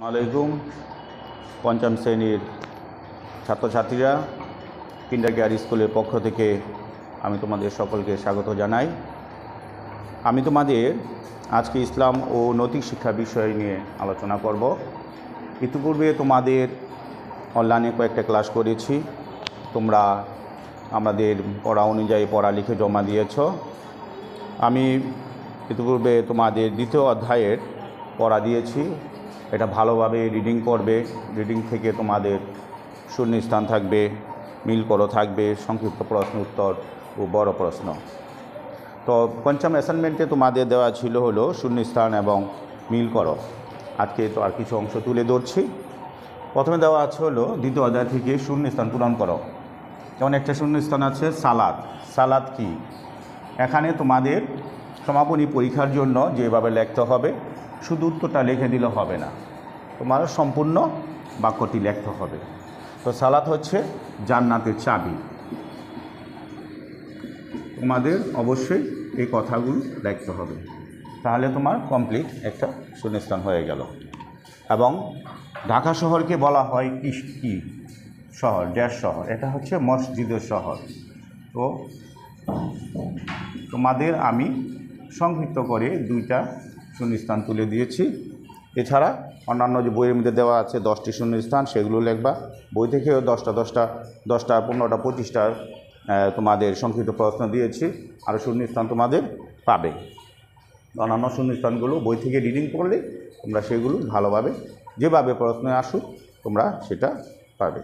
আলাইকুম পঞ্চম শ্রেণির ছাত্রছাত্রীরা কিন্ডার কেয়ার স্কুলের পক্ষ থেকে আমি তোমাদের সকলকে স্বাগত জানাই। আমি তোমাদের আজকে ইসলাম ও নৈতিক শিক্ষা বিষয় নিয়ে আলোচনা করব। ইতিপূর্বে তোমাদের অনলাইনে কয়েকটা ক্লাস করেছি। তোমরা আমাদের পড়া অনুযায়ী পড়া লিখে জমা দিয়েছ। আমি ইতিপূর্বে তোমাদের দ্বিতীয় অধ্যায়ের পড়া দিয়েছি। ভালোভাবে রিডিং করবে রিডিং থেকে তোমাদের শূন্যস্থান থাকবে, মিল করো থাকবে, সংক্ষিপ্ত প্রশ্ন উত্তর ও বড় প্রশ্ন। তো পঞ্চম অ্যাসাইনমেন্টে তোমাদের দেওয়া ছিল হলো শূন্যস্থান এবং মিল করো আজকে তো আর কিছু অংশ তুলে ধরছি। প্রথমে দেওয়া আছে হলো দ্বিতীয় অধ্যায় থেকে শূন্যস্থান পূরণ করো। যেমন একটা শূন্যস্থান আছে সালাদ সালাদ কি? এখানে তোমাদের সমাপনী পরীক্ষার জন্য যেভাবে লিখতে হবে শুধু উত্তরটা লিখে দিলে হবে না। তোমার সম্পূর্ণ বাক্যটি লিখতে হবে। তো সালাত হচ্ছে জান্নাতের চাবি। তোমাদের অবশ্যই এই কথাগুলো লিখতে হবে। তাহলে তোমার কমপ্লিট একটা শূন্যস্থান হয়ে গেল। এবং ঢাকা শহরকে বলা হয় কি কি শহর ড্যাশ শহর। এটা হচ্ছে মসজিদের শহর। তো তোমাদের আমি সংক্ষিপ্ত করে দুইটা শূন্যস্থান তুলে দিয়েছি। এছাড়া অন্যান্য যে বইয়ের মধ্যে দেওয়া আছে দশটি শূন্যস্থান, সেগুলো লেখবা। বই থেকেও দশটা দশটা দশটা, পনেরোটা, পঁচিশটা তোমাদের সংক্ষিপ্ত প্রশ্ন দিয়েছি। আরও শূন্যস্থান তোমাদের পাবে। অন্যান্য শূন্যস্থানগুলো বই থেকে রিডিং করলে তোমরা সেগুলো ভালোভাবে, যেভাবে প্রশ্নে আসুক, তোমরা সেটা পাবে।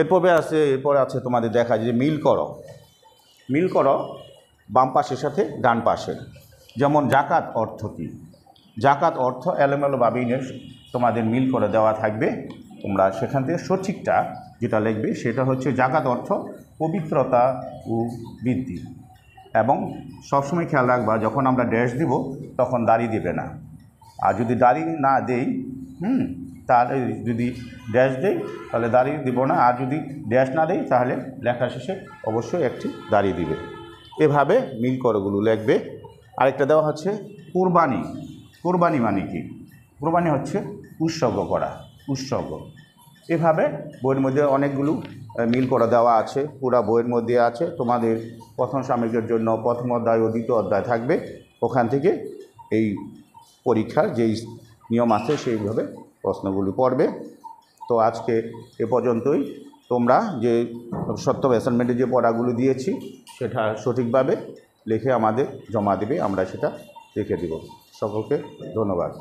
এরপরে আছে এরপরে আছে তোমাদের দেখা যে মিল করো। মিল করো বাম পাশের সাথে ডান পাশের। যেমন জাকাত অর্থ কী? জাকাত অর্থ এলোমেলোভাবেই তোমাদের মিল করে দেওয়া থাকবে। তোমরা সেখান থেকে সঠিকটা যেটা লিখবে সেটা হচ্ছে জাকাত অর্থ পবিত্রতা ও বৃদ্ধি। এবং সবসময় খেয়াল রাখবা, যখন আমরা ড্যাশ দিব, তখন দাড়ি দিবে না। আর যদি দাড়ি না দেই, হুম, তাহলে যদি ড্যাশ দেই, তাহলে দাড়ি দিব না। আর যদি ড্যাশ না দেই, তাহলে লেখা শেষে অবশ্যই একটি দাড়ি দিবে। এভাবে মিল করগুলো লিখবে। আরেকটা দেওয়া হচ্ছে কোরবানি। কোরবানি মানে কি? কোরবানি হচ্ছে উৎসর্গ করা, উৎসর্গ। এভাবে বইয়ের মধ্যে অনেকগুলো মিল করে দেওয়া আছে, পুরা বইয়ের মধ্যে আছে। তোমাদের প্রথম সাময়িকের জন্য প্রথম অধ্যায় ও দ্বিতীয় অধ্যায় থাকবে। ওখান থেকে এই পরীক্ষার যেই নিয়ম আছে, সেইভাবে প্রশ্নগুলি পড়বে। তো আজকে এ পর্যন্তই। তোমরা যে সত্য অ্যাসাইনমেন্টে যে পড়াগুলো দিয়েছি, সেটা সঠিকভাবে লিখে আমাদের জমা দেবে আমরা সেটা রেখে দেব। সকলকে ধন্যবাদ।